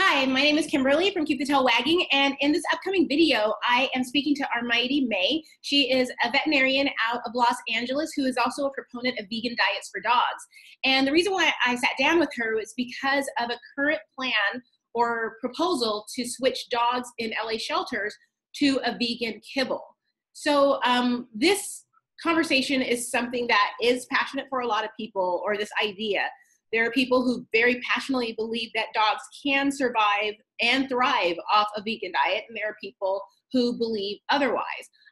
Hi, my name is Kimberly from Keep the Tail Wagging, and in this upcoming video, I am speaking to Armaiti May. She is a veterinarian out of Los Angeles who is also a proponent of vegan diets for dogs. And the reason why I sat down with her was because of a current plan or proposal to switch dogs in LA shelters to a vegan kibble. So um, this conversation is something that is passionate for a lot of people, or this idea. There are people who very passionately believe that dogs can survive and thrive off a vegan diet, and there are people who believe otherwise.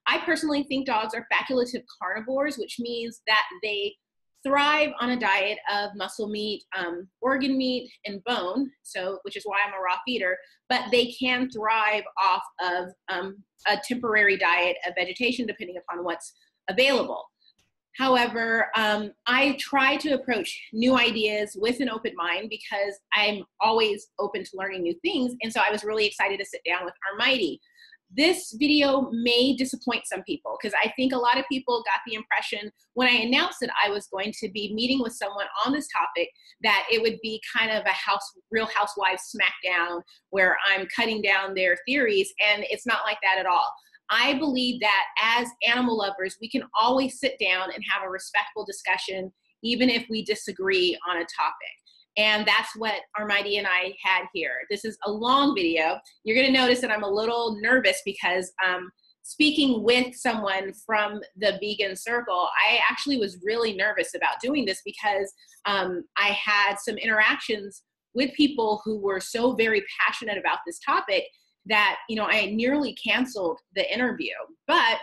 I personally think dogs are facultative carnivores, which means that they thrive on a diet of muscle meat, um, organ meat, and bone. So, which is why I'm a raw feeder. But they can thrive off of um, a temporary diet of vegetation, depending upon what's available. However, um, I try to approach new ideas with an open mind because I'm always open to learning new things. And so I was really excited to sit down with Armaiti. This video may disappoint some people because I think a lot of people got the impression when I announced that I was going to be meeting with someone on this topic that it would be kind of a house, real housewives smackdown where I'm cutting down their theories. And it's not like that at all. I believe that as animal lovers, we can always sit down and have a respectful discussion, even if we disagree on a topic. And that's what Armaiti and I had here. This is a long video. You're going to notice that I'm a little nervous because um, speaking with someone from the vegan circle, I actually was really nervous about doing this because um, I had some interactions with people who were so very passionate about this topic that you know I nearly canceled the interview. But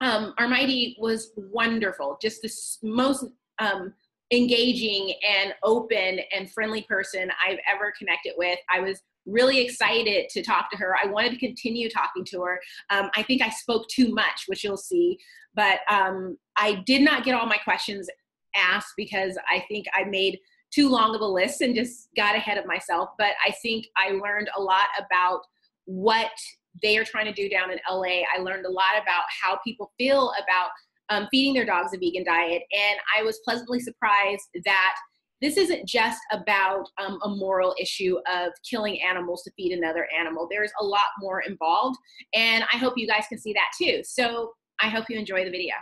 um, Armaiti was wonderful, just the most um, engaging and open and friendly person I've ever connected with. I was really excited to talk to her. I wanted to continue talking to her. Um, I think I spoke too much, which you'll see, but um, I did not get all my questions asked because I think I made too long of a list and just got ahead of myself. But I think I learned a lot about what they are trying to do down in LA. I learned a lot about how people feel about um, feeding their dogs a vegan diet. And I was pleasantly surprised that this isn't just about um, a moral issue of killing animals to feed another animal. There's a lot more involved. And I hope you guys can see that too. So I hope you enjoy the video.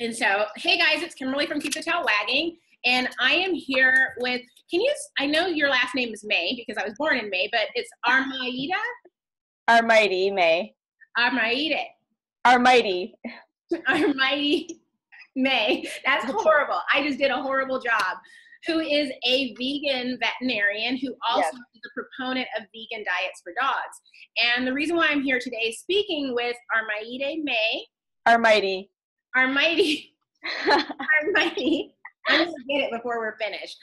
And so, hey guys, it's Kimberly from Keep the Tail Wagging. And I am here with, can you, I know your last name is May because I was born in May, but it's Armaida? Armaiti May. Armaida. Armaiti. Armaiti May. That's horrible. I just did a horrible job. Who is a vegan veterinarian who also yes. is a proponent of vegan diets for dogs. And the reason why I'm here today is speaking with Armaide May. Armaiti. Armaiti. Armaiti. I'm gonna get it before we're finished.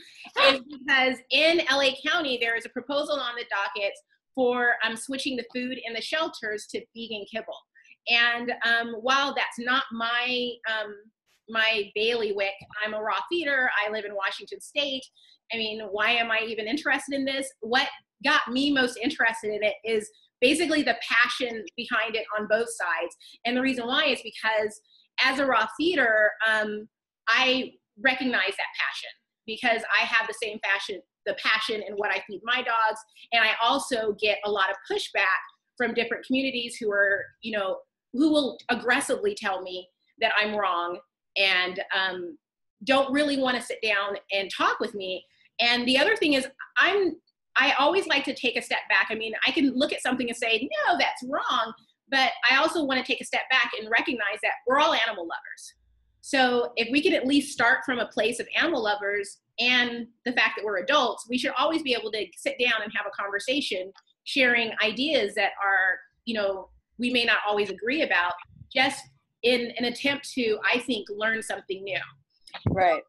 Is because in LA County there is a proposal on the docket for um, switching the food in the shelters to vegan kibble. And um, while that's not my um, my bailiwick, I'm a raw feeder. I live in Washington State. I mean, why am I even interested in this? What got me most interested in it is basically the passion behind it on both sides. And the reason why is because as a raw feeder, um, I recognize that passion because I have the same passion, the passion in what I feed my dogs. And I also get a lot of pushback from different communities who are, you know, who will aggressively tell me that I'm wrong and um, don't really want to sit down and talk with me. And the other thing is, I'm I always like to take a step back. I mean, I can look at something and say, no, that's wrong. But I also want to take a step back and recognize that we're all animal lovers. So if we could at least start from a place of animal lovers and the fact that we're adults, we should always be able to sit down and have a conversation, sharing ideas that are, you know, we may not always agree about, just in an attempt to, I think, learn something new. Right.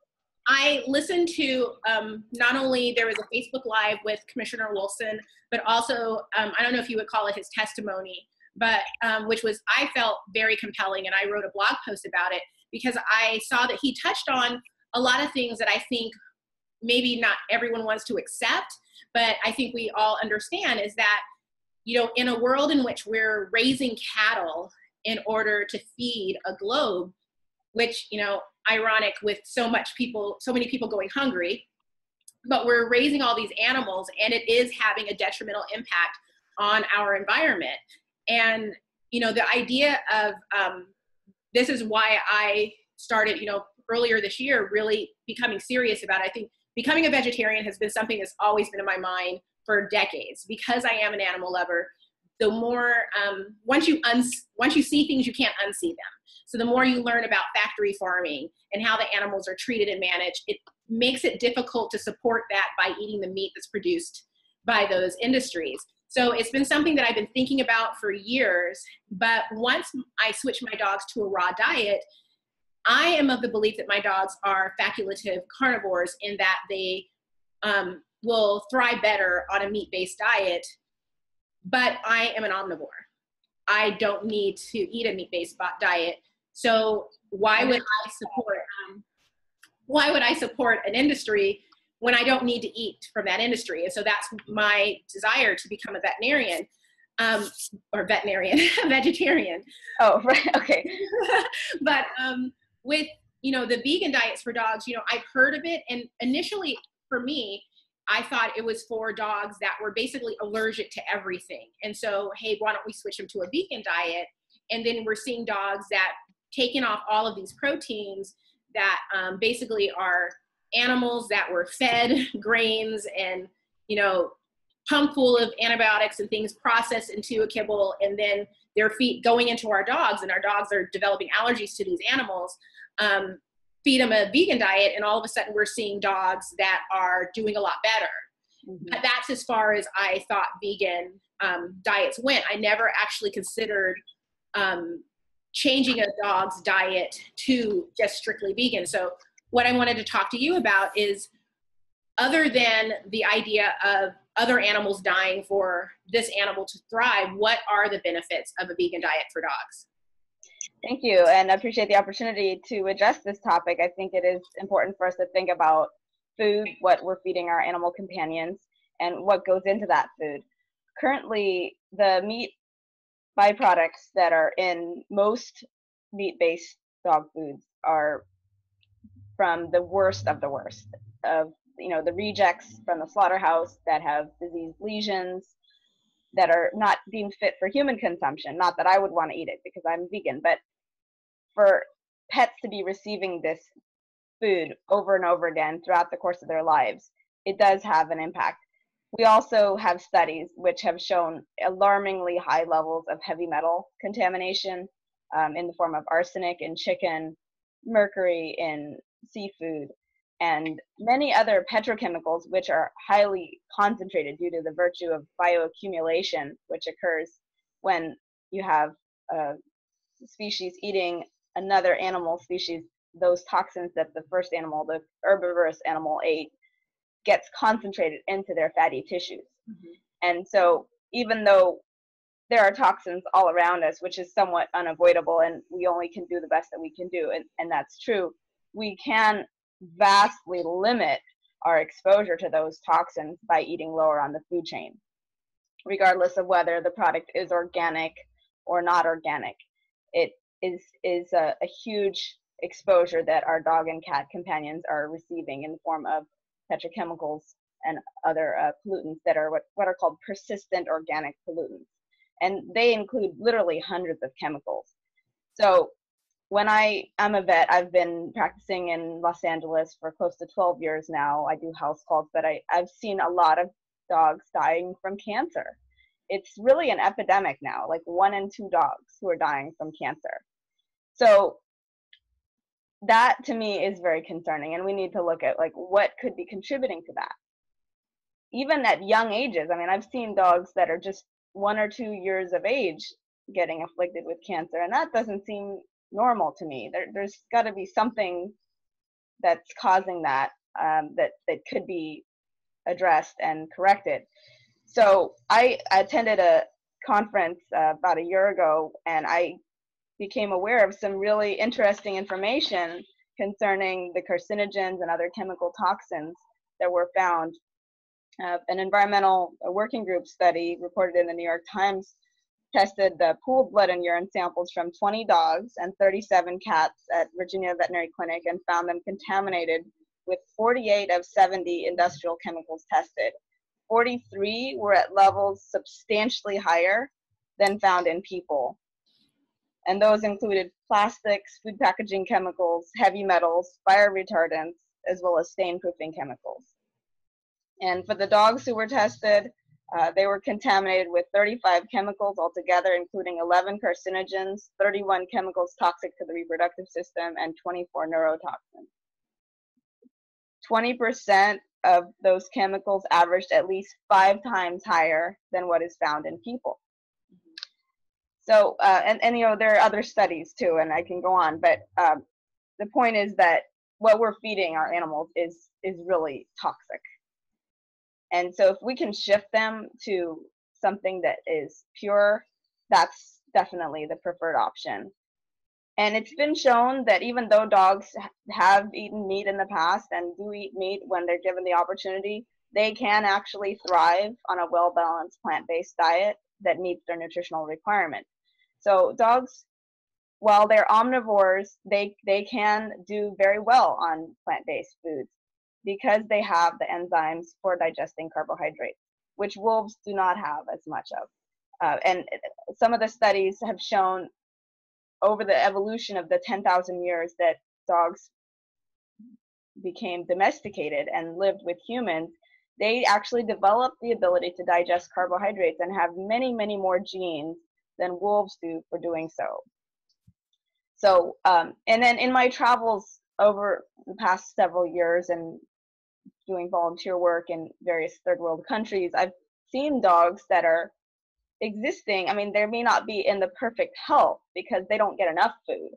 I listened to um, not only there was a Facebook Live with Commissioner Wolfson, but also um, I don't know if you would call it his testimony, but um, which was I felt very compelling, and I wrote a blog post about it because I saw that he touched on a lot of things that I think maybe not everyone wants to accept, but I think we all understand is that you know in a world in which we're raising cattle in order to feed a globe which you know ironic with so much people so many people going hungry but we're raising all these animals and it is having a detrimental impact on our environment. And you know the idea of um, this is why i started you know earlier this year really becoming serious about it. i think becoming a vegetarian has been something that's always been in my mind for decades. Because i am an animal lover the more um, once you uns- once you see things you can't unsee them. So the more you learn about factory farming and how the animals are treated and managed it makes it difficult to support that by eating the meat that's produced by those industries so it's been something that I've been thinking about for years. But once I switched my dogs to a raw diet, I am of the belief that my dogs are facultative carnivores in that they um, will thrive better on a meat based diet. But I am an omnivore. I don't need to eat a meat based diet. So why would I support? Um, why would I support an industry when I don't need to eat from that industry. And so that's my desire to become a veterinarian. Um, or veterinarian, vegetarian. Oh, right. Okay. but um, with you know the vegan diets for dogs, you know I've heard of it, and initially for me, I thought it was for dogs that were basically allergic to everything. And so, hey, why don't we switch them to a vegan diet? And then we're seeing dogs that taking off all of these proteins that um, basically are animals that were fed grains and you know pumped full of antibiotics and things processed into a kibble and then their feet going into our dogs and our dogs are developing allergies to these animals um, feed them a vegan diet and all of a sudden we're seeing dogs that are doing a lot better. Mm-hmm. but that's as far as i thought vegan um, diets went. I never actually considered um, changing a dog's diet to just strictly vegan. So what I wanted to talk to you about is other than the idea of other animals dying for this animal to thrive, what are the benefits of a vegan diet for dogs? Thank you, and I appreciate the opportunity to address this topic. I think it is important for us to think about food, what we're feeding our animal companions, and what goes into that food. Currently, the meat byproducts that are in most meat based dog foods are from the worst of the worst of you know the rejects from the slaughterhouse that have disease lesions that are not deemed fit for human consumption. Not that i would want to eat it because i'm vegan but for pets to be receiving this food over and over again throughout the course of their lives it does have an impact. We also have studies which have shown alarmingly high levels of heavy metal contamination um, in the form of arsenic in chicken mercury in seafood, and many other petrochemicals which are highly concentrated due to the virtue of bioaccumulation, which occurs when you have a species eating another animal species, those toxins that the first animal, the herbivorous animal, ate, gets concentrated into their fatty tissues. Mm-hmm. And so, even though there are toxins all around us, which is somewhat unavoidable, and we only can do the best that we can do, and, and that's true we can vastly limit our exposure to those toxins by eating lower on the food chain, regardless of whether the product is organic or not organic. It is, is a, a huge exposure that our dog and cat companions are receiving in the form of petrochemicals and other uh, pollutants that are what, what are called persistent organic pollutants. And they include literally hundreds of chemicals. So when I am a vet, I've been practicing in Los Angeles for close to 12 years now. I do house calls, but I, I've seen a lot of dogs dying from cancer. It's really an epidemic now, like one in two dogs who are dying from cancer. So that to me is very concerning, and we need to look at like what could be contributing to that. Even at young ages, I mean, I've seen dogs that are just one or two years of age getting afflicted with cancer, and that doesn't seem normal to me. There, there's got to be something that's causing that um, that that could be addressed and corrected. So I attended a conference uh, about a year ago, and I became aware of some really interesting information concerning the carcinogens and other chemical toxins that were found. Uh, an environmental working group study reported in the New York Times tested the pooled blood and urine samples from 20 dogs and 37 cats at Virginia Veterinary Clinic and found them contaminated with 48 of 70 industrial chemicals tested. 43 were at levels substantially higher than found in people. And those included plastics, food packaging chemicals, heavy metals, fire retardants, as well as stain proofing chemicals. And for the dogs who were tested, uh, they were contaminated with 35 chemicals altogether, including 11 carcinogens, 31 chemicals toxic to the reproductive system, and 24 neurotoxins. 20% of those chemicals averaged at least five times higher than what is found in people. So, uh, and, and you know, there are other studies too, and I can go on, but um, the point is that what we're feeding our animals is is really toxic and so if we can shift them to something that is pure, that's definitely the preferred option. And it's been shown that even though dogs have eaten meat in the past and do eat meat when they're given the opportunity, they can actually thrive on a well balanced plant based diet that meets their nutritional requirement. So, dogs, while they're omnivores, they, they can do very well on plant based foods because they have the enzymes for digesting carbohydrates, which wolves do not have as much of. Uh, and some of the studies have shown over the evolution of the 10,000 years that dogs became domesticated and lived with humans, they actually developed the ability to digest carbohydrates and have many, many more genes than wolves do for doing so. So, um, and then in my travels over the past several years and doing volunteer work in various third world countries, I've seen dogs that are existing. I mean, they may not be in the perfect health because they don't get enough food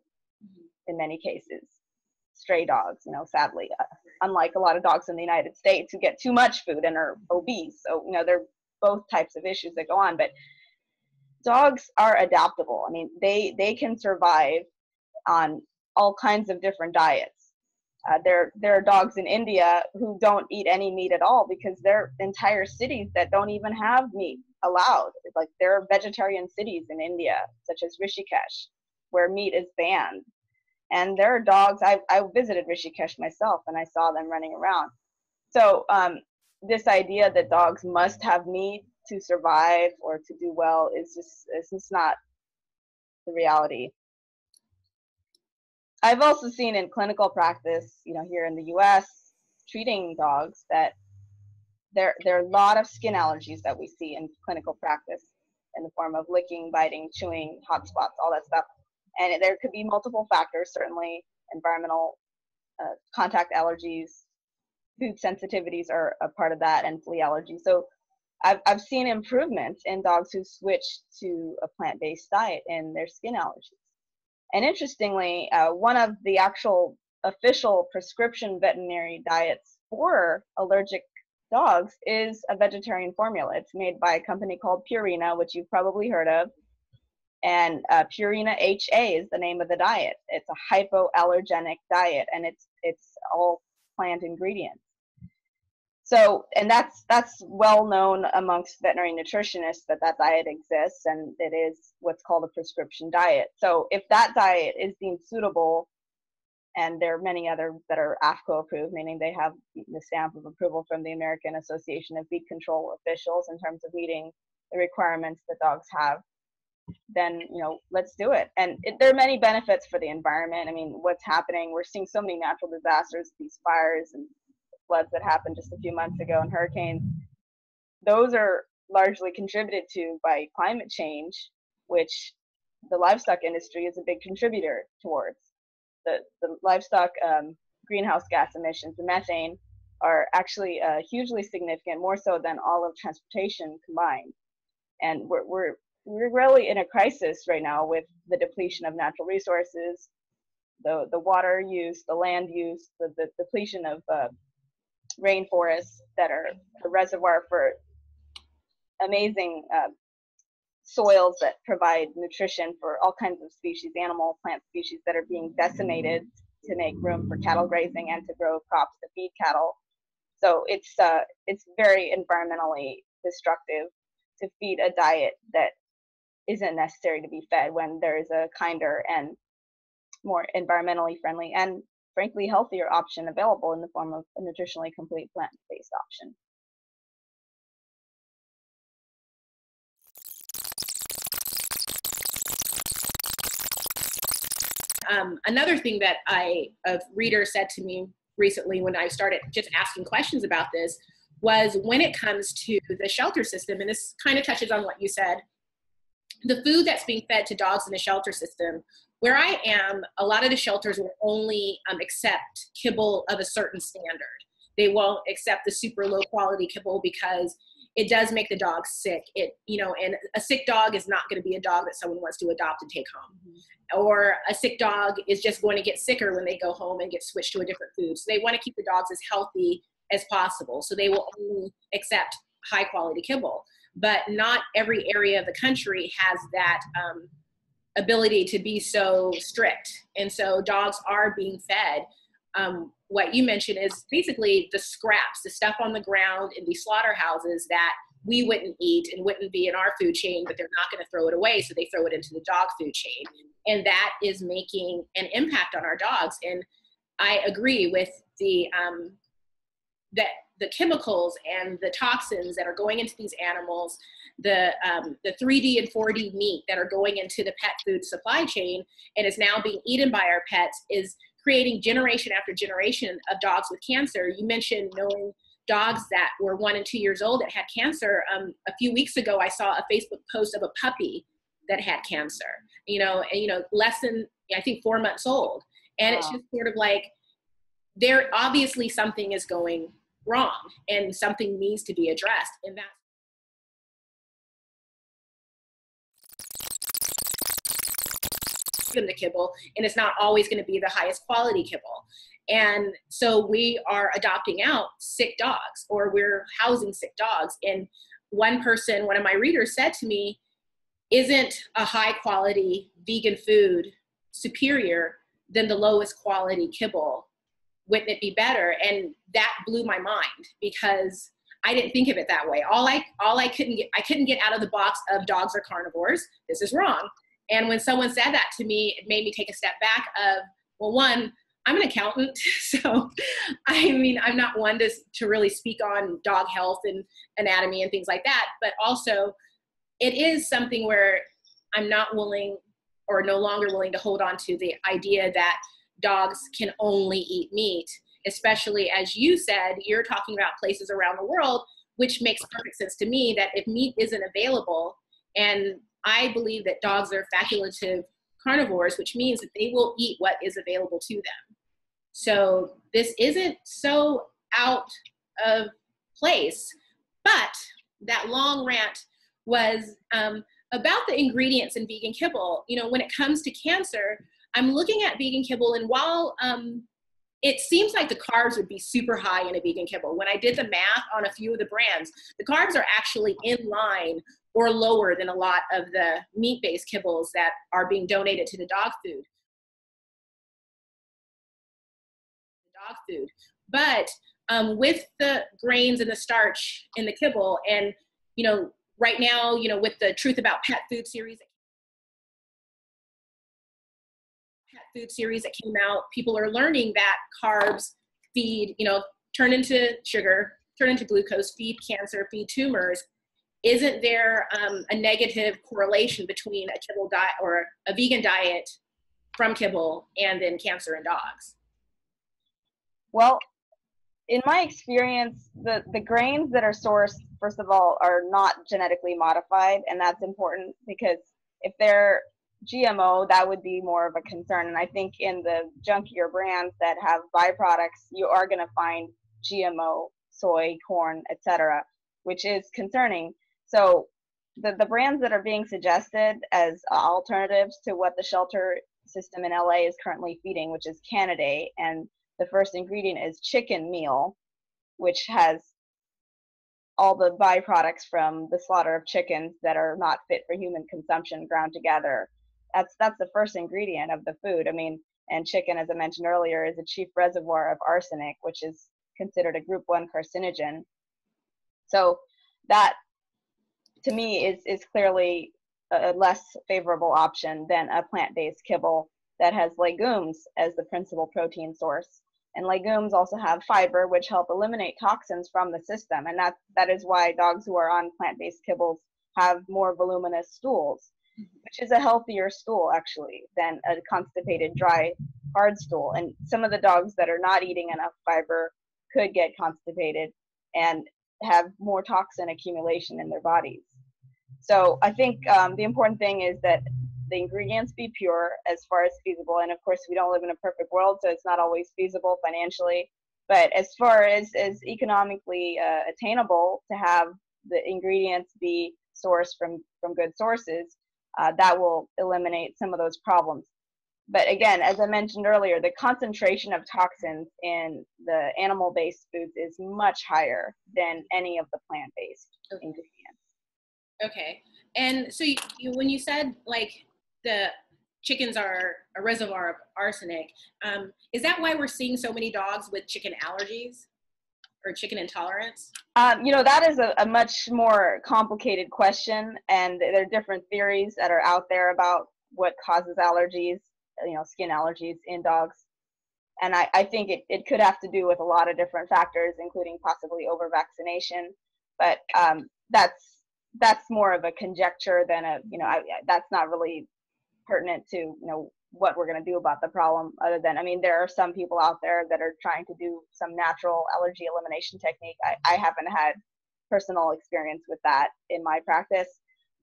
mm-hmm. in many cases. Stray dogs, you know, sadly, uh, unlike a lot of dogs in the United States who get too much food and are obese. So, you know, there are both types of issues that go on. But dogs are adaptable. I mean, they they can survive on all kinds of different diets uh, there, there are dogs in India who don't eat any meat at all because there are entire cities that don't even have meat allowed. Like there are vegetarian cities in India, such as Rishikesh, where meat is banned. And there are dogs. I, I visited Rishikesh myself, and I saw them running around. So um, this idea that dogs must have meat to survive or to do well is just it's just not the reality. I've also seen in clinical practice, you know, here in the U.S., treating dogs that there there are a lot of skin allergies that we see in clinical practice in the form of licking, biting, chewing, hot spots, all that stuff. And there could be multiple factors, certainly environmental uh, contact allergies, food sensitivities are a part of that, and flea allergies. So I've, I've seen improvements in dogs who switch to a plant-based diet in their skin allergies. And interestingly, uh, one of the actual official prescription veterinary diets for allergic dogs is a vegetarian formula. It's made by a company called Purina, which you've probably heard of. And uh, Purina HA is the name of the diet. It's a hypoallergenic diet, and it's it's all plant ingredients. So, and that's that's well known amongst veterinary nutritionists that that diet exists, and it is what's called a prescription diet. So, if that diet is deemed suitable, and there are many other that are AAFCO approved, meaning they have the stamp of approval from the American Association of Feed Control Officials in terms of meeting the requirements that dogs have, then you know let's do it. And it, there are many benefits for the environment. I mean, what's happening? We're seeing so many natural disasters, these fires and floods that happened just a few months ago and hurricanes, those are largely contributed to by climate change, which the livestock industry is a big contributor towards. The, the livestock um, greenhouse gas emissions, the methane, are actually uh, hugely significant, more so than all of transportation combined. And we're, we're, we're really in a crisis right now with the depletion of natural resources, the, the water use, the land use, the, the depletion of uh, rainforests that are a reservoir for amazing uh, soils that provide nutrition for all kinds of species, animal, plant species that are being decimated to make room for cattle grazing and to grow crops to feed cattle. So it's uh, it's very environmentally destructive to feed a diet that isn't necessary to be fed when there is a kinder and more environmentally friendly and frankly healthier option available in the form of a nutritionally complete plant-based option. Um, another thing that I a reader said to me recently when I started just asking questions about this was when it comes to the shelter system, and this kind of touches on what you said, the food that's being fed to dogs in the shelter system. Where I am, a lot of the shelters will only um, accept kibble of a certain standard. They won't accept the super low quality kibble because it does make the dog sick. It, you know, and a sick dog is not going to be a dog that someone wants to adopt and take home. Mm-hmm. Or a sick dog is just going to get sicker when they go home and get switched to a different food. So they want to keep the dogs as healthy as possible. So they will only accept high quality kibble. But not every area of the country has that um, ability to be so strict. And so dogs are being fed um, what you mentioned is basically the scraps, the stuff on the ground in the slaughterhouses that we wouldn't eat and wouldn't be in our food chain, but they're not going to throw it away, so they throw it into the dog food chain. And that is making an impact on our dogs. And I agree with the um, that the chemicals and the toxins that are going into these animals, the um, the 3D and 4D meat that are going into the pet food supply chain and is now being eaten by our pets is creating generation after generation of dogs with cancer. You mentioned knowing dogs that were one and two years old that had cancer. Um, a few weeks ago, I saw a Facebook post of a puppy that had cancer. You know, and you know, less than I think four months old, and wow. it's just sort of like there obviously something is going wrong, and something needs to be addressed, and that's them the kibble and it's not always going to be the highest quality kibble. And so we are adopting out sick dogs or we're housing sick dogs and one person one of my readers said to me isn't a high quality vegan food superior than the lowest quality kibble wouldn't it be better and that blew my mind because I didn't think of it that way. All I all I couldn't get I couldn't get out of the box of dogs are carnivores. This is wrong. And when someone said that to me, it made me take a step back of, well, one, I'm an accountant, so I mean, I'm not one to, to really speak on dog health and anatomy and things like that, but also it is something where I'm not willing or no longer willing to hold on to the idea that dogs can only eat meat, especially as you said, you're talking about places around the world, which makes perfect sense to me that if meat isn't available and I believe that dogs are facultative carnivores, which means that they will eat what is available to them. So this isn't so out of place, but that long rant was um, about the ingredients in vegan kibble. You know, when it comes to cancer, I'm looking at vegan kibble, and while um, it seems like the carbs would be super high in a vegan kibble, when I did the math on a few of the brands, the carbs are actually in line or lower than a lot of the meat-based kibbles that are being donated to the dog food. Dog food, but um, with the grains and the starch in the kibble, and you know, right now, you know, with the Truth About Pet Food series, food series that came out, people are learning that carbs feed, you know, turn into sugar, turn into glucose, feed cancer, feed tumors, isn't there um, a negative correlation between a kibble diet or a vegan diet from kibble and then cancer in dogs? Well, in my experience, the, the grains that are sourced, first of all, are not genetically modified, and that's important because if they're GMO, that would be more of a concern. And I think in the junkier brands that have byproducts, you are going to find GMO, soy, corn, etc., which is concerning. So the, the brands that are being suggested as alternatives to what the shelter system in LA is currently feeding, which is Canidae, and the first ingredient is chicken meal, which has all the byproducts from the slaughter of chickens that are not fit for human consumption ground together. That's that's the first ingredient of the food. I mean, and chicken, as I mentioned earlier, is a chief reservoir of arsenic, which is considered a group one carcinogen. So that to me is is clearly a less favorable option than a plant-based kibble that has legumes as the principal protein source. And legumes also have fiber, which help eliminate toxins from the system. And that, that is why dogs who are on plant based kibbles have more voluminous stools, which is a healthier stool actually than a constipated, dry, hard stool. And some of the dogs that are not eating enough fiber could get constipated and have more toxin accumulation in their bodies. So I think um, the important thing is that the ingredients be pure as far as feasible. And of course, we don't live in a perfect world, so it's not always feasible financially. But as far as as economically uh, attainable to have the ingredients be sourced from from good sources, uh, that will eliminate some of those problems. But again, as I mentioned earlier, the concentration of toxins in the animal-based foods is much higher than any of the plant-based okay. ingredients. Okay. And so you, you, when you said like the chickens are a reservoir of arsenic, um, is that why we're seeing so many dogs with chicken allergies or chicken intolerance? Um, you know, that is a, a, much more complicated question, and there are different theories that are out there about what causes allergies, you know, skin allergies in dogs. And I, I think it, it could have to do with a lot of different factors, including possibly over vaccination. But um, that's that's more of a conjecture than a you know I, that's not really pertinent to you know what we're going to do about the problem other than i mean there are some people out there that are trying to do some natural allergy elimination technique i, I haven't had personal experience with that in my practice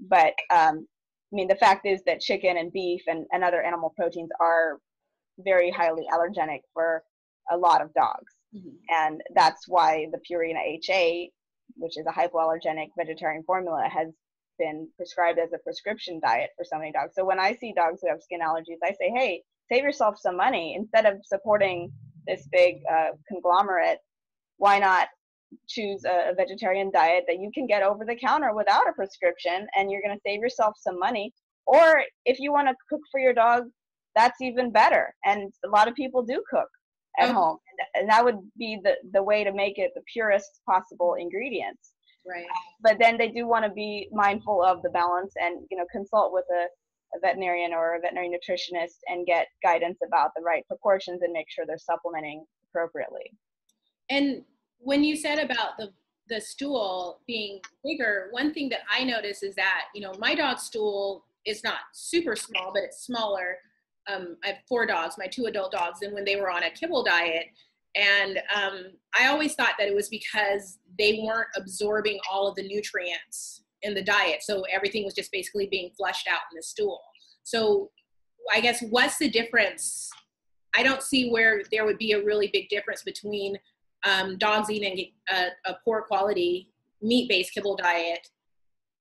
but um, i mean the fact is that chicken and beef and, and other animal proteins are very highly allergenic for a lot of dogs mm-hmm. and that's why the purina ha which is a hypoallergenic vegetarian formula has been prescribed as a prescription diet for so many dogs. So when I see dogs who have skin allergies, I say, hey, save yourself some money. Instead of supporting this big uh, conglomerate, why not choose a, a, vegetarian diet that you can get over the counter without a prescription and you're going to save yourself some money? Or if you want to cook for your dog, that's even better. And a lot of people do cook at oh. home. And that would be the, the way to make it the purest possible ingredients. Right. But then they do want to be mindful of the balance and you know consult with a, a veterinarian or a veterinary nutritionist and get guidance about the right proportions and make sure they're supplementing appropriately. And when you said about the the stool being bigger, one thing that I notice is that you know my dog's stool is not super small, but it's smaller. Um, I have four dogs, my two adult dogs, and when they were on a kibble diet, and um, I always thought that it was because they weren't absorbing all of the nutrients in the diet. So everything was just basically being flushed out in the stool. So I guess what's the difference? I don't see where there would be a really big difference between um, dogs eating a, a poor quality meat based kibble diet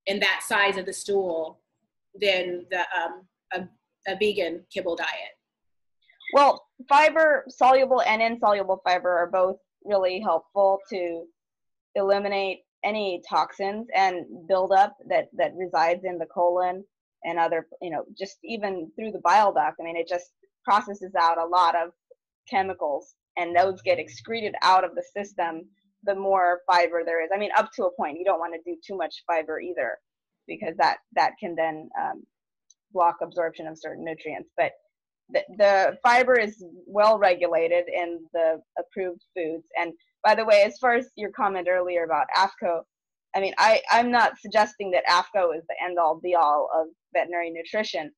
and that size of the stool than the um, a, a vegan kibble diet. Well, fiber, soluble and insoluble fiber, are both really helpful to eliminate any toxins and buildup that that resides in the colon and other, you know, just even through the bile duct. I mean, it just processes out a lot of chemicals, and those get excreted out of the system. The more fiber there is, I mean, up to a point. You don't want to do too much fiber either, because that that can then um, block absorption of certain nutrients. But the, fiber is well regulated in the approved foods. And by the way, as far as your comment earlier about AAFCO, I mean, I, I'm not suggesting that AAFCO is the end all be all of veterinary nutrition.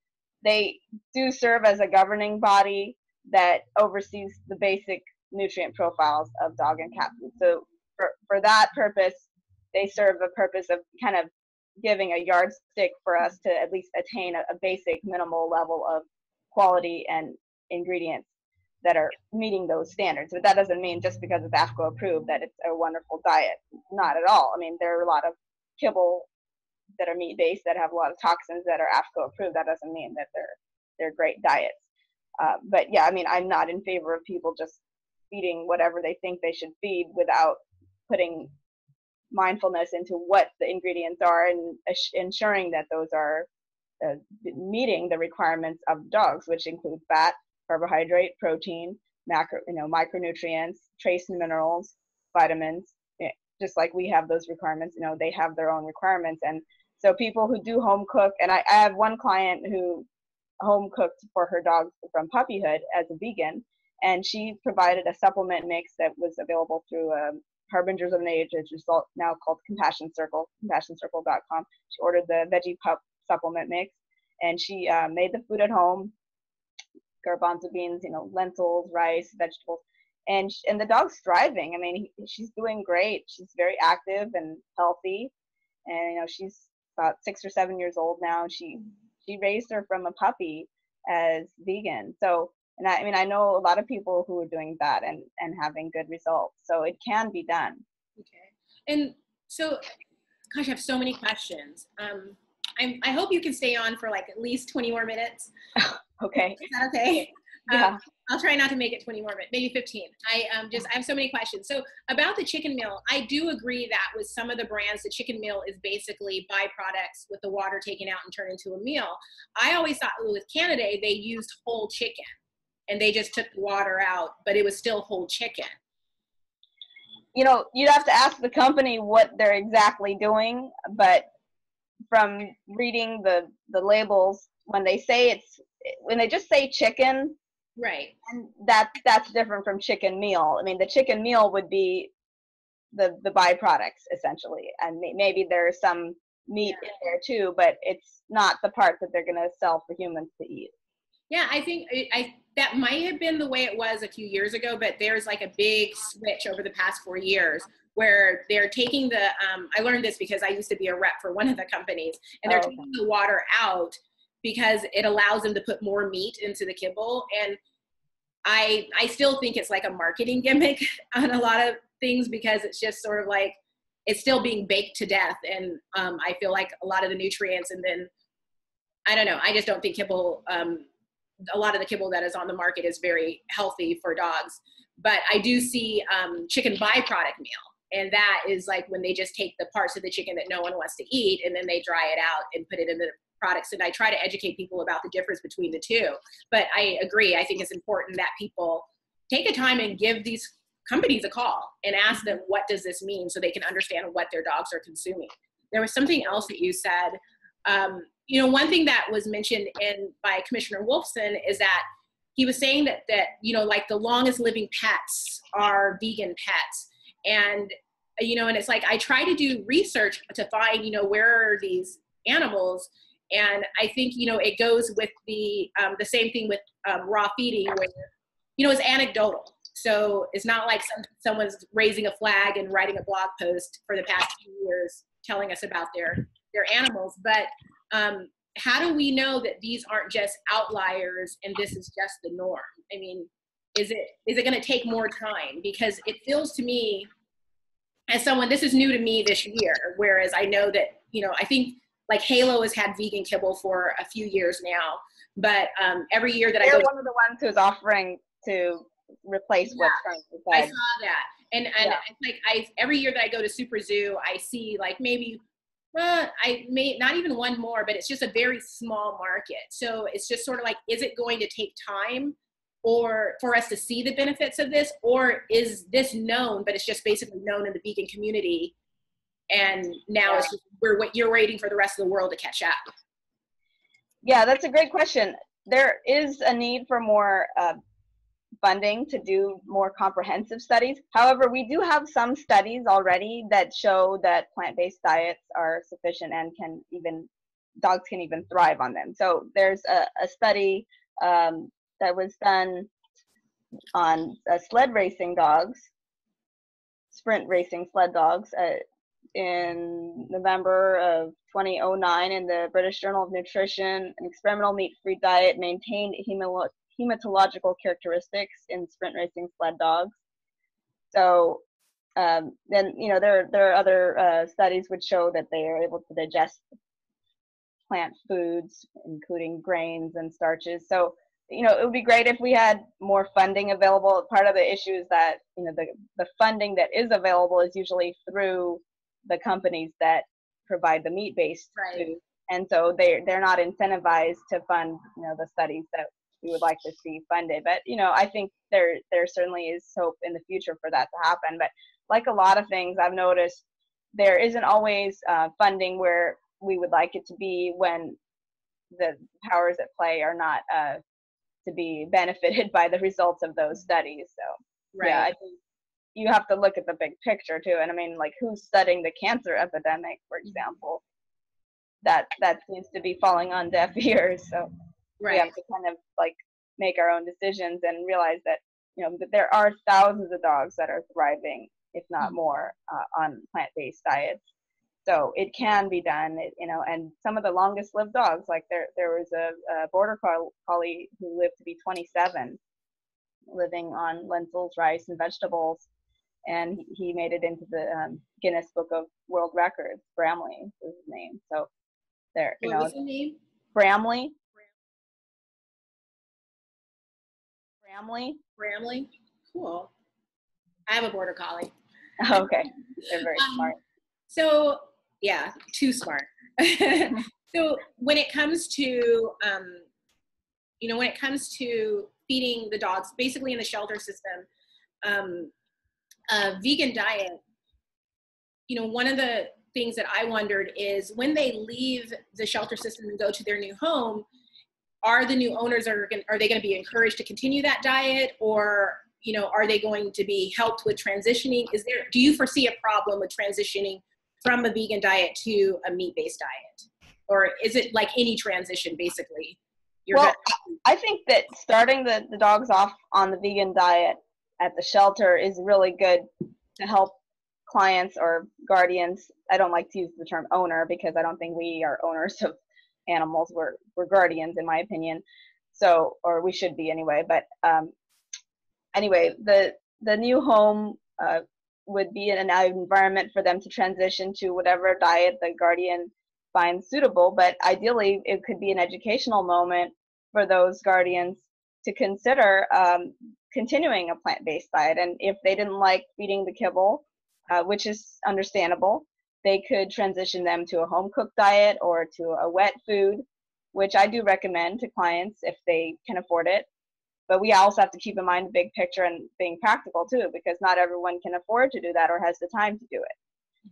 They do serve as a governing body that oversees the basic nutrient profiles of dog and cat food. So for, for that purpose, they serve a purpose of kind of giving a yardstick for us to at least attain a, a basic minimal level of quality and ingredients that are meeting those standards. But that doesn't mean just because it's AAFCO approved that it's a wonderful diet. Not at all. I mean, there are a lot of kibble that are meat based that have a lot of toxins that are AAFCO approved. That doesn't mean that they're they're great diets. Uh, but yeah, I mean, I'm not in favor of people just feeding whatever they think they should feed without putting mindfulness into what the ingredients are and ensuring that those are uh, meeting the requirements of dogs, which include fat, carbohydrate, protein, macro, you know, micronutrients, trace minerals, vitamins. Eh, just like we have those requirements, you know, they have their own requirements. And so people who do home cook, and I, I have one client who home cooked for her dogs from puppyhood as a vegan, and she provided a supplement mix that was available through um, Harbingers of an Age, which is now called Compassion Circle, compassioncircle.com. She ordered the Veggie Pup supplement mix, and she uh, made the food at home, garbanzo beans, you know, lentils, rice, vegetables, and and the dog's thriving. I mean, he, she's doing great. She's very active and healthy, and you know, she's about six or seven years old now. She she raised her from a puppy as vegan. So, and I, I mean, I know a lot of people who are doing that and and having good results. So it can be done. Okay, and so, gosh, I have so many questions. Um, I, I hope you can stay on for like at least 20 more minutes. okay. Is that okay? Yeah. Um, I'll try not to make it 20 more but maybe 15. I um, just I have so many questions. So about the chicken meal, I do agree that with some of the brands, the chicken meal is basically byproducts with the water taken out and turned into a meal. I always thought with Canidae they used whole chicken, and they just took the water out, but it was still whole chicken. You know, you'd have to ask the company what they're exactly doing, but from reading the the labels, when they say it's when they just say chicken Right. And that that's different from chicken meal. I mean, the chicken meal would be the the byproducts essentially, and maybe there's some meat yeah. in there too, but it's not the part that they're going to sell for humans to eat. Yeah, I think I, I, that might have been the way it was a few years ago, but there's like a big switch over the past four years where they're taking the. Um, I learned this because I used to be a rep for one of the companies, and they're oh, okay. taking the water out because it allows them to put more meat into the kibble and i i still think it's like a marketing gimmick on a lot of things because it's just sort of like it's still being baked to death and um, i feel like a lot of the nutrients and then i don't know i just don't think kibble um, a lot of the kibble that is on the market is very healthy for dogs but i do see um, chicken byproduct meal and that is like when they just take the parts of the chicken that no one wants to eat and then they dry it out and put it in the products and I try to educate people about the difference between the two. But I agree, I think it's important that people take the time and give these companies a call and ask them what does this mean so they can understand what their dogs are consuming. There was something else that you said. Um, you know, one thing that was mentioned in by Commissioner Wolfson is that he was saying that that you know like the longest living pets are vegan pets and you know and it's like i try to do research to find you know where are these animals and I think you know it goes with the um, the same thing with um, raw feeding, where you know it's anecdotal. So it's not like some, someone's raising a flag and writing a blog post for the past few years telling us about their their animals. But um, how do we know that these aren't just outliers and this is just the norm? I mean, is it is it going to take more time? Because it feels to me, as someone, this is new to me this year. Whereas I know that you know, I think like Halo has had vegan kibble for a few years now, but um, every year that They're I go, one of the ones who's offering to replace yeah, what's I saw that, and and yeah. like I every year that I go to Super Zoo, I see like maybe. Well, I may not even one more, but it's just a very small market. So it's just sort of like, is it going to take time or for us to see the benefits of this or is this known but it's just basically known in the vegan community and now yeah. it's just, we're you're waiting for the rest of the world to catch up yeah that's a great question there is a need for more uh, funding to do more comprehensive studies however we do have some studies already that show that plant-based diets are sufficient and can even dogs can even thrive on them so there's a, a study um, that was done on uh, sled racing dogs sprint racing sled dogs uh, in November of 2009 in the British Journal of Nutrition. An experimental meat-free diet maintained hematological characteristics in sprint racing sled dogs. So um, then, you know, there there are other uh, studies which show that they are able to digest plant foods, including grains and starches. So you know, it would be great if we had more funding available. Part of the issue is that you know the the funding that is available is usually through the companies that provide the meat based right. food and so they they're not incentivized to fund you know the studies that we would like to see funded but you know i think there there certainly is hope in the future for that to happen but like a lot of things i've noticed there isn't always uh, funding where we would like it to be when the powers at play are not uh, to be benefited by the results of those studies. So right. yeah, I think you have to look at the big picture too. And I mean, like who's studying the cancer epidemic, for mm-hmm. example? That that seems to be falling on deaf ears. So right. we have to kind of like make our own decisions and realize that you know that there are thousands of dogs that are thriving, if not mm-hmm. more, uh, on plant-based diets. So it can be done, it, you know. And some of the longest-lived dogs, like there there was a, a border collie who lived to be 27, living on lentils, rice, and vegetables and he made it into the um, Guinness Book of World Records. Bramble is his name. So there, you what know. was his name? Bramble. Bramble. Bramble. Cool. I have a border collie. okay, they're very um, smart. So yeah, too smart. so when it comes to um, you know when it comes to feeding the dogs, basically in the shelter system, um, a vegan diet, you know, one of the things that I wondered is when they leave the shelter system and go to their new home, are the new owners are are they going to be encouraged to continue that diet? Or you know are they going to be helped with transitioning? Is there do you foresee a problem with transitioning from a vegan diet to a meat-based diet? Or is it like any transition basically? You're well i think that starting the, the dogs off on the vegan diet at the shelter is really good to help clients or guardians. I don't like to use the term owner because I don't think we are owners of animals. We're we're guardians, in my opinion. So, or we should be anyway. But um, anyway, the the new home uh, would be an environment for them to transition to whatever diet the guardian finds suitable. But ideally, it could be an educational moment for those guardians to consider um, continuing a plant-based diet. And if they didn't like feeding the kibble, uh, which is understandable, they could transition them to a home cooked diet or to a wet food, which I do recommend to clients if they can afford it. But we also have to keep in mind the big picture and being practical too, because not everyone can afford to do that or has the time to do it.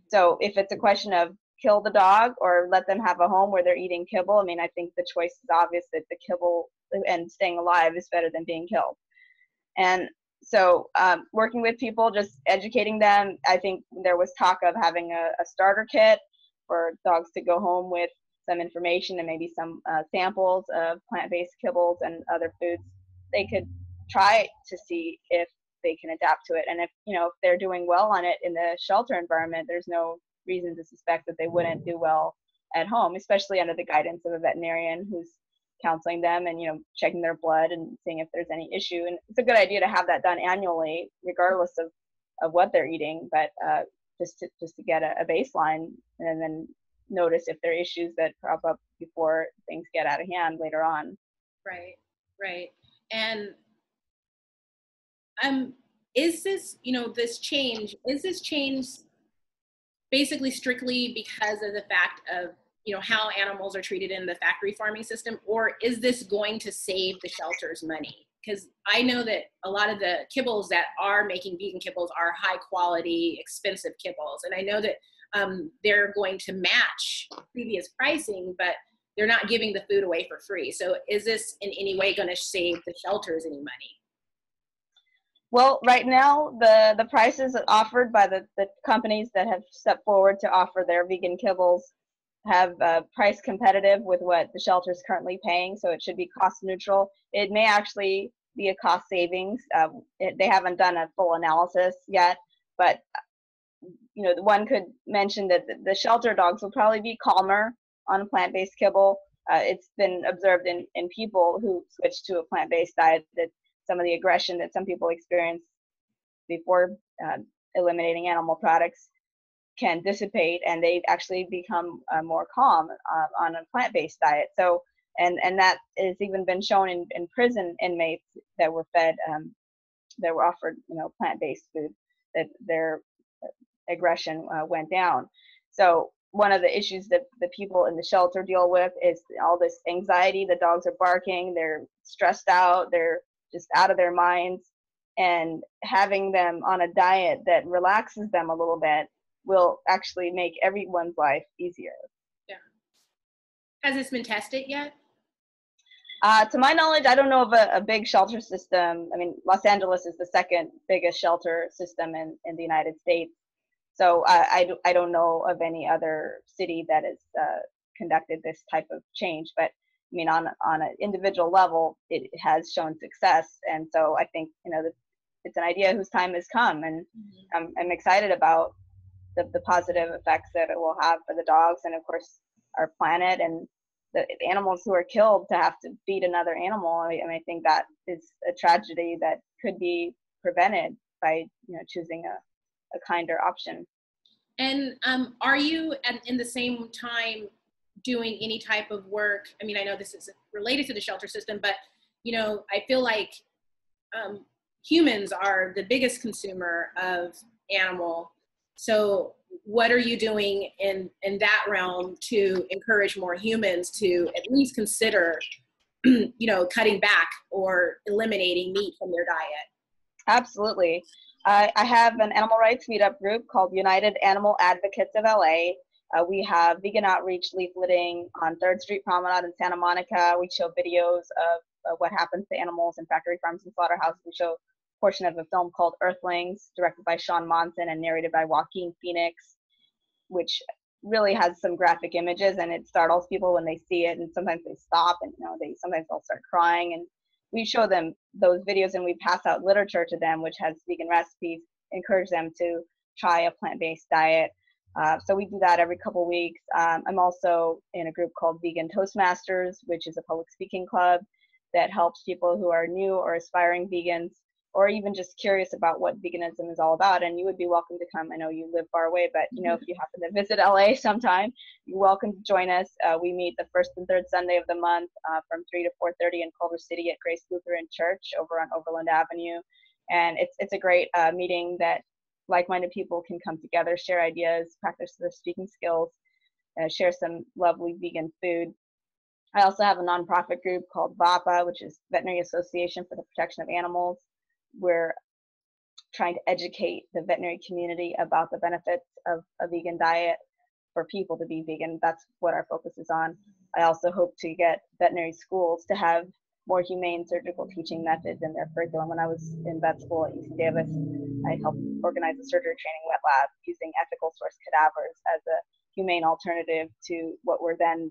So if it's a question of kill the dog or let them have a home where they're eating kibble, I mean, I think the choice is obvious that the kibble and staying alive is better than being killed. And so um, working with people, just educating them. I think there was talk of having a, a, starter kit for dogs to go home with some information and maybe some uh, samples of plant-based kibbles and other foods. They could try to see if they can adapt to it. And if you know if they're doing well on it in the shelter environment, there's no reason to suspect that they wouldn't do well at home, especially under the guidance of a veterinarian who's counseling them and you know checking their blood and seeing if there's any issue. And it's a good idea to have that done annually regardless of of what they're eating but uh, just to just to get a, a baseline and then notice if there are issues that crop up before things get out of hand later on. Right right. And um is this you know this change is this change basically strictly because of the fact of you know how animals are treated in the factory farming system or is this going to save the shelters money? Because i know that a lot of the kibbles that are making vegan kibbles are high quality expensive kibbles. And i know that um, they're going to match previous pricing but they're not giving the food away for free. So is this in any way going to save the shelters any money? Well, right now, the, the prices offered by the, the companies that have stepped forward to offer their vegan kibbles have uh, price competitive with what the shelter is currently paying, so it should be cost neutral. It may actually be a cost savings. Uh, it, they haven't done a full analysis yet, but you know, one could mention that the, the shelter dogs will probably be calmer on plant-based kibble. Uh, it's been observed in, in people who switch to a plant-based diet that some of the aggression that some people experience before uh, eliminating animal products can dissipate and they actually become uh, more calm uh, on a plant-based diet. So, and and that has even been shown in, in prison inmates that were fed, um, that were offered, you know, plant-based food, that their aggression uh, went down. So one of the issues that the people in the shelter deal with is all this anxiety. The dogs are barking, they're stressed out, they're just out of their minds. And having them on a diet that relaxes them a little bit will actually make everyone's life easier. Yeah. Has this been tested yet? Uh, to my knowledge, I don't know of a, a, big shelter system. I mean, Los Angeles is the second biggest shelter system in, in the United States. So uh, I, I don't know of any other city that has uh, conducted this type of change. But I mean, on on an individual level, it has shown success, and so I think you know it's an idea whose time has come, and mm-hmm. I'm, I'm excited about the, the positive effects that it will have for the dogs, and of course our planet and the animals who are killed to have to feed another animal. I mean, I think that is a tragedy that could be prevented by you know choosing a, a kinder option. And um, are you at, in the same time doing any type of work? I mean, I know this is related to the shelter system, but you know, I feel like um, humans are the biggest consumer of animal. So, what are you doing in in that realm to encourage more humans to at least consider, you know, cutting back or eliminating meat from their diet? Absolutely. I have an animal rights meetup group called United Animal Advocates of LA. Uh, we have vegan outreach leafleting on Third Street Promenade in Santa Monica. We show videos of, of what happens to animals in factory farms and slaughterhouses. We show portion of a film called Earthlings, directed by Shaun Monson and narrated by Joaquin Phoenix, which really has some graphic images and it startles people when they see it and sometimes they stop and you know they sometimes they'll start crying and we show them those videos and we pass out literature to them which has vegan recipes encourage them to try a plant-based diet uh, so we do that every couple weeks. Um, I'm also in a group called Vegan Toastmasters, which is a public speaking club that helps people who are new or aspiring vegans or even just curious about what veganism is all about. And you would be welcome to come. I know you live far away, but you know if you happen to visit LA sometime, you're welcome to join us. Uh, we meet the first and third Sunday of the month uh, from 3 to 4:30 in Culver City at Grace Lutheran Church over on Overland Avenue. And it's it's a great uh, meeting that like-minded people can come together, share ideas, practice their speaking skills, uh, share some lovely vegan food. I also have a nonprofit group called VAPA, which is Veterinary Association for the Protection of Animals. We're trying to educate the veterinary community about the benefits of a vegan diet for people to be vegan. That's what our focus is on. I also hope to get veterinary schools to have more humane surgical teaching methods in their curriculum. When I was in vet school at UC Davis, I helped organize a surgery training wet lab using ethical source cadavers as a humane alternative to what were then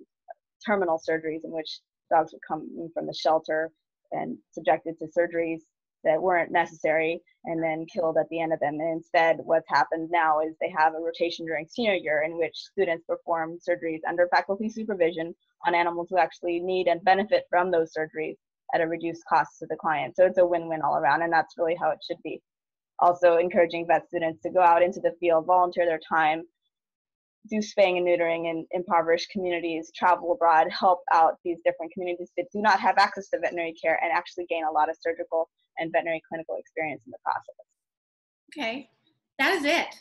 terminal surgeries in which dogs would come from the shelter and subjected to surgeries that weren't necessary and then killed at the end of them. And instead, what's happened now is they have a rotation during senior year in which students perform surgeries under faculty supervision on animals who actually need and benefit from those surgeries at a reduced cost to the client. So it's a win-win all around, and that's really how it should be. Also encouraging vet students to go out into the field, volunteer their time, do spaying and neutering in impoverished communities, travel abroad, help out these different communities that do not have access to veterinary care and actually gain a lot of surgical and veterinary clinical experience in the process. Okay, that is it.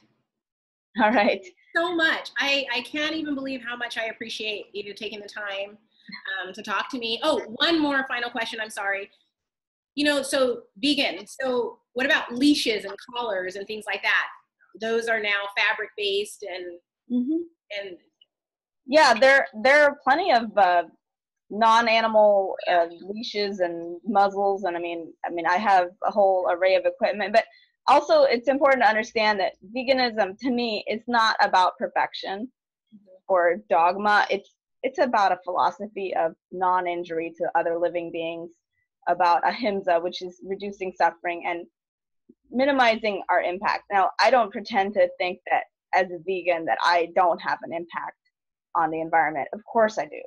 All right. So much. I, I can't even believe how much I appreciate you taking the time um, to talk to me. Oh, one more final question. I'm sorry. You know, so vegan. So what about leashes and collars and things like that? Those are now fabric based and mm-hmm. and yeah, there there are plenty of uh, non-animal uh, leashes and muzzles, and I mean, I mean, I have a whole array of equipment, but also it's important to understand that veganism to me is not about perfection mm-hmm. or dogma. It's it's about a philosophy of non-injury to other living beings, about ahimsa, which is reducing suffering and minimizing our impact. Now, I don't pretend to think that as a vegan that I don't have an impact on the environment. Of course I do.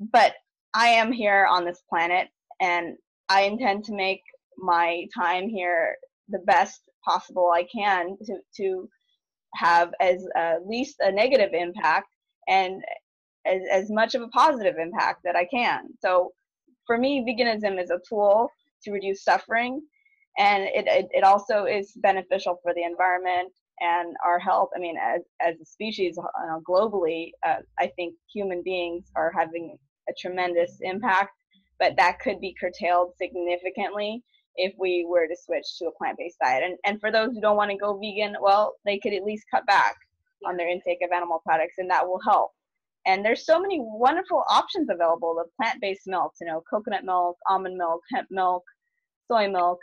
But I am here on this planet and I intend to make my time here the best possible I can to to have as uh, least a negative impact and as, as much of a positive impact that I can. So for me, veganism is a tool to reduce suffering, and it, it, it also is beneficial for the environment and our health. I mean, as, as a species uh, globally, uh, I think human beings are having a tremendous impact, but that could be curtailed significantly if we were to switch to a plant-based diet. And, and for those who don't want to go vegan, well, they could at least cut back on their intake of animal products, and that will help And there's so many wonderful options available of plant-based milks, you know, coconut milk, almond milk, hemp milk, soy milk,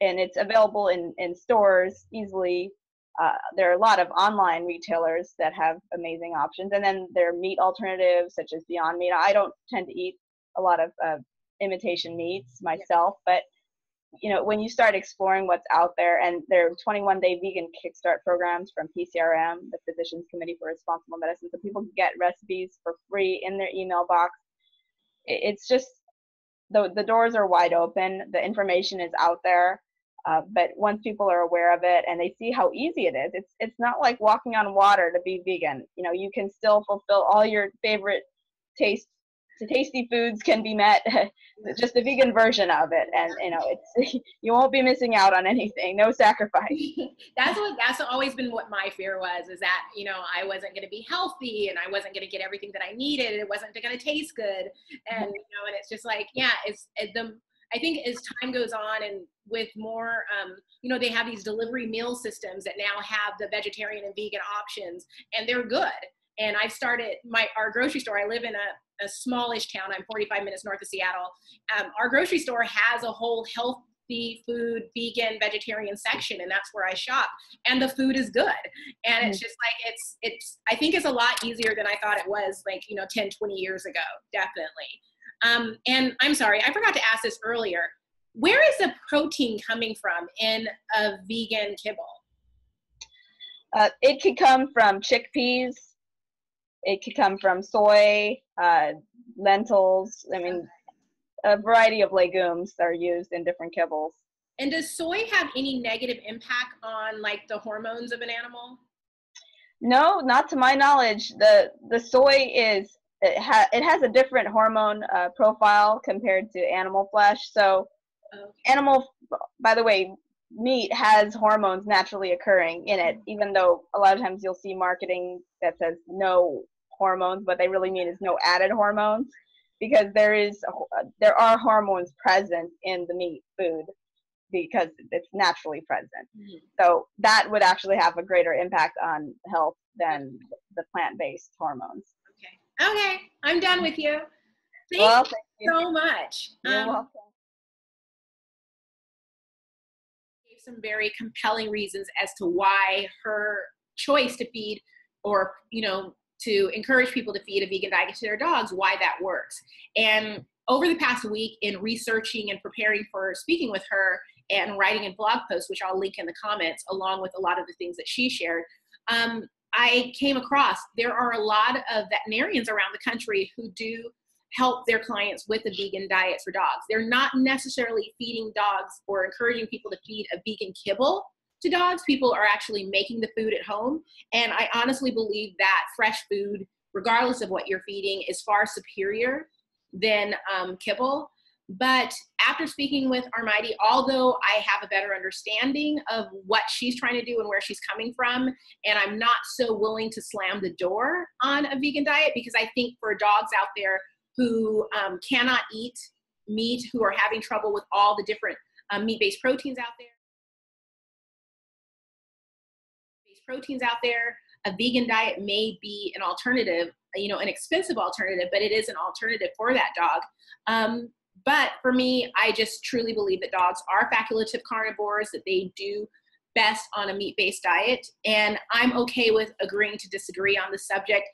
and it's available in, in stores easily. Uh, there are a lot of online retailers that have amazing options. And then there are meat alternatives such as Beyond Meat. I don't tend to eat a lot of uh, imitation meats myself, but you know, when you start exploring what's out there, and there are 21 day vegan kickstart programs from PCRM, the Physicians Committee for Responsible Medicine, so people can get recipes for free in their email box. It's just the the doors are wide open. The information is out there, uh, but once people are aware of it and they see how easy it is, it's it's not like walking on water to be vegan. You know, you can still fulfill all your favorite taste tasty foods can be met just the vegan version of it. And you know it's you won't be missing out on anything. No sacrifice. That's what that's always been what my fear was is that you know i wasn't going to be healthy and i wasn't going to get everything that i needed. It wasn't going to taste good. And you know and it's just like yeah it's it, the I think as time goes on and with more, um, you know, they have these delivery meal systems that now have the vegetarian and vegan options, and they're good. And I've started my our grocery store. I live in a a smallish town. I'm 45 minutes north of Seattle. Um, our grocery store has a whole healthy food, vegan, vegetarian section, and that's where I shop. And the food is good. And it's mm. just like it's it's. I think it's a lot easier than I thought it was. Like you know, 10, 20 years ago, definitely. Um, and I'm sorry, I forgot to ask this earlier. Where is the protein coming from in a vegan kibble? Uh, it could come from chickpeas, it could come from soy, uh, lentils. I mean, a variety of legumes are used in different kibbles. And does soy have any negative impact on like the hormones of an animal? No, not to my knowledge. The the soy is it, ha- it has a different hormone uh, profile compared to animal flesh. So animal by the way, meat has hormones naturally occurring in it, even though a lot of times you'll see marketing that says no hormones, but they really mean is no added hormones because there is there are hormones present in the meat food because it's naturally present. Mm-hmm. So that would actually have a greater impact on health than the plant-based hormones. Okay. I'm done with you. Thank, well, thank you so much. You're um, welcome. Gave some very compelling reasons as to why her choice to feed or you know to encourage people to feed a vegan diet to their dogs, why that works. And over the past week, in researching and preparing for speaking with her and writing a blog post, which I'll link in the comments, along with a lot of the things that she shared, um, I came across there are a lot of veterinarians around the country who do help their clients with a vegan diet for dogs. They're not necessarily feeding dogs or encouraging people to feed a vegan kibble, to dogs. People are actually making the food at home. And I honestly believe that fresh food, regardless of what you're feeding, is far superior than um, kibble. But after speaking with Armaiti, although I have a better understanding of what she's trying to do and where she's coming from, and I'm not so willing to slam the door on a vegan diet because I think for dogs out there who um, cannot eat meat, who are having trouble with all the different um, meat based proteins out there, proteins out there. A vegan diet may be an alternative, you know, an expensive alternative, but it is an alternative for that dog. Um, but for me, I just truly believe that dogs are facultative carnivores, that they do best on a meat based diet. And I'm okay with agreeing to disagree on the subject.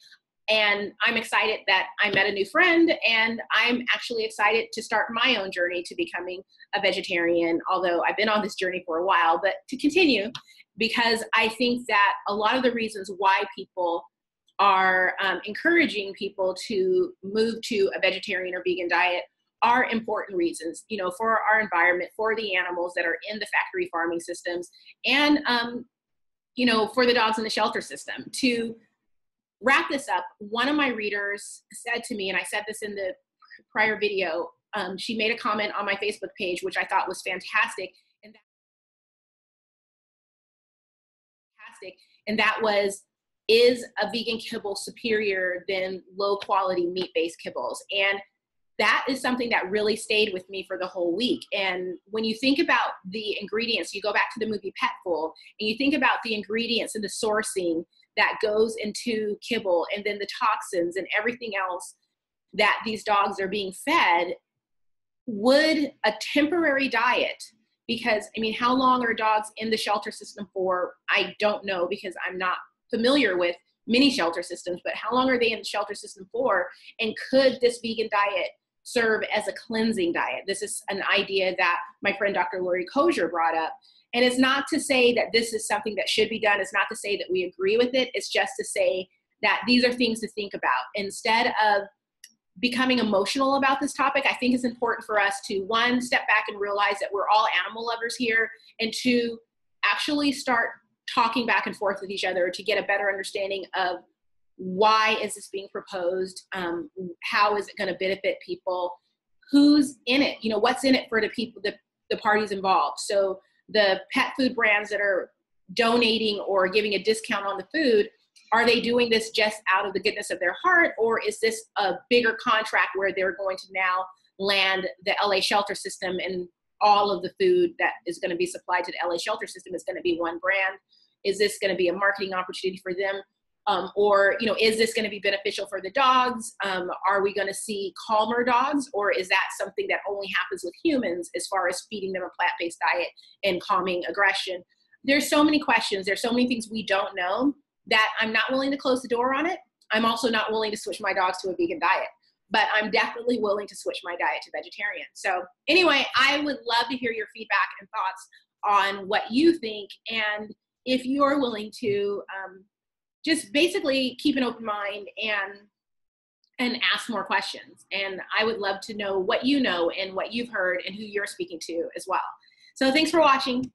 And I'm excited that I met a new friend, and I'm actually excited to start my own journey to becoming a vegetarian, although I've been on this journey for a while, but to continue because I think that a lot of the reasons why people are um, encouraging people to move to a vegetarian or vegan diet are important reasons, you know, for our environment, for the animals that are in the factory farming systems, and, um, you know, for the dogs in the shelter system. To wrap this up, one of my readers said to me, and I said this in the prior video, um, she made a comment on my Facebook page, which I thought was fantastic. fantastic. And that was, is a vegan kibble superior than low quality meat based kibbles? And that is something that really stayed with me for the whole week. And when you think about the ingredients, you go back to the movie Pet Fooled and you think about the ingredients and the sourcing that goes into kibble and then the toxins and everything else that these dogs are being fed, would a temporary diet because I mean, how long are dogs in the shelter system for? I don't know because I'm not familiar with many shelter systems, but how long are they in the shelter system for? And could this vegan diet serve as a cleansing diet? This is an idea that my friend Dr. Laurie Coger brought up. And it's not to say that this is something that should be done. It's not to say that we agree with it. It's just to say that these are things to think about. Instead of becoming emotional about this topic, I think it's important for us to one, step back and realize that we're all animal lovers here, and two, actually start talking back and forth with each other to get a better understanding of why is this being proposed? Um, how is it going to benefit people? Who's in it? You know what's in it for the people the, the parties involved? So the pet food brands that are donating or giving a discount on the food are they doing this just out of the goodness of their heart or is this a bigger contract where they're going to now land the la shelter system and all of the food that is going to be supplied to the la shelter system is going to be one brand? Is this going to be a marketing opportunity for them um, or you know is this going to be beneficial for the dogs? Um, are we going to see calmer dogs? Or is that something that only happens with humans as far as feeding them a plant-based diet and calming aggression? There's so many questions. There's so many things we don't know that i'm not willing to close the door on it. I'm also not willing to switch my dogs to a vegan diet but i'm definitely willing to switch my diet to vegetarian. So anyway i would love to hear your feedback and thoughts on what you think. And if you're willing to um, just basically keep an open mind and and ask more questions. And I would love to know what you know and what you've heard and who you're speaking to as well. So thanks for watching.